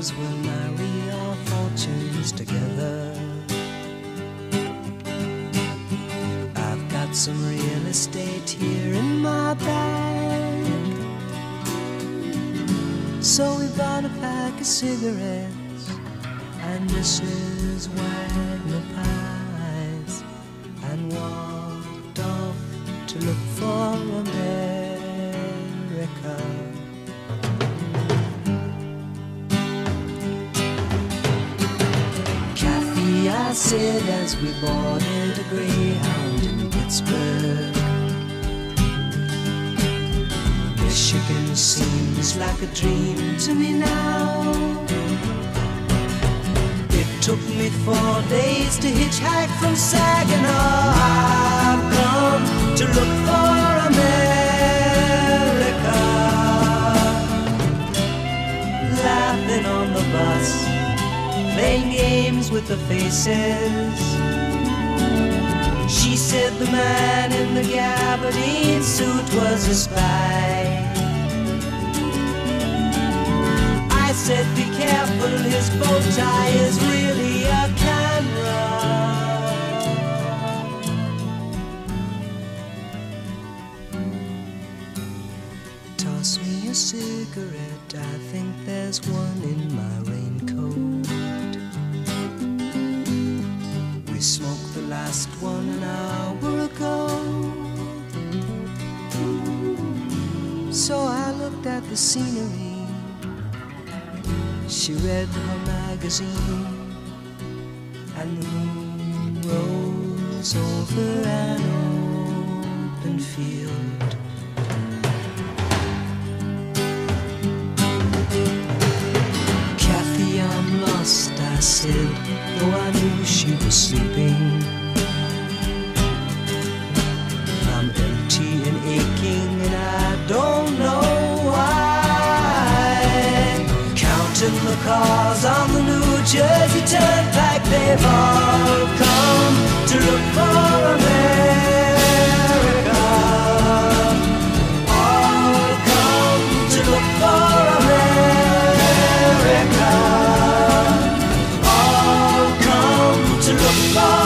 us will marry our fortunes together. I've got some real estate here in my bag. So we bought a pack of cigarettes and Mrs. Wagner pies and walked I said as we boarded a Greyhound in Pittsburgh. Michigan seems like a dream to me now. It took me four days to hitchhike from Saginaw. Playing games with the faces. She said the man in the gabardine suit was a spy. I said, be careful, his bow tie is really a camera. Toss me a cigarette, I think there's one in my raincoat. Last one hour ago. So I looked at the scenery. She read her magazine, and the moon rose over an open field. Kathy, I'm lost, I said, though I knew she was sleeping. Watching the cars on the New Jersey Turnpike, they've all come to look for America. All come to look for America. All come to look for.